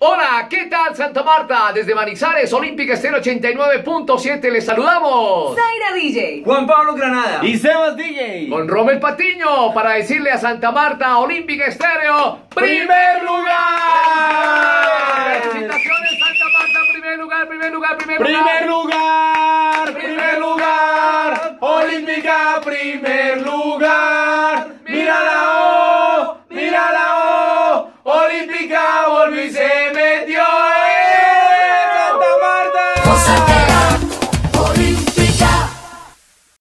Hola, ¿qué tal Santa Marta? Desde Manizales, Olímpica Estéreo 89.7, les saludamos. Zaira DJ. Juan Pablo Granada. Y Sebas DJ. Con Romel Patiño para decirle a Santa Marta, Olímpica Estéreo, primer lugar. Felicitaciones Santa Marta, primer lugar, primer lugar, primer lugar. Primer lugar, primer lugar. Olímpica, primer lugar. Mírala, oh, mírala, oh. Olímpica, volvió